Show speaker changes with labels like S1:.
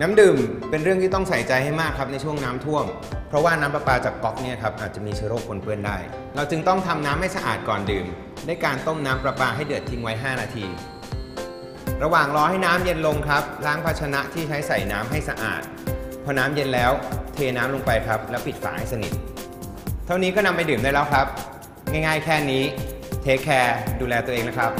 S1: น้ำดื่มเป็นเรื่องที่ต้องใส่ใจให้มากครับในช่วงน้ำท่วม เพราะว่าน้ำประปาจากก๊อกเนี่ยครับอาจจะมีเชื้อโรคปนเปื้อนได้ เราจึงต้องทำน้ำให้สะอาดก่อนดื่มด้วยการต้มน้ำประปาให้เดือดทิ้งไว้ 5 นาที ระหว่างรอให้น้ำเย็นลงครับ ล้างภาชนะที่ใช้ใส่น้ำให้สะอาด พอน้ำเย็นแล้วเทน้ำลงไปครับ แล้วปิดฝาให้สนิท เท่านี้ก็นำไปดื่มได้แล้วครับ ง่ายๆแค่นี้ เทคแคร์ดูแลตัวเองนะครับ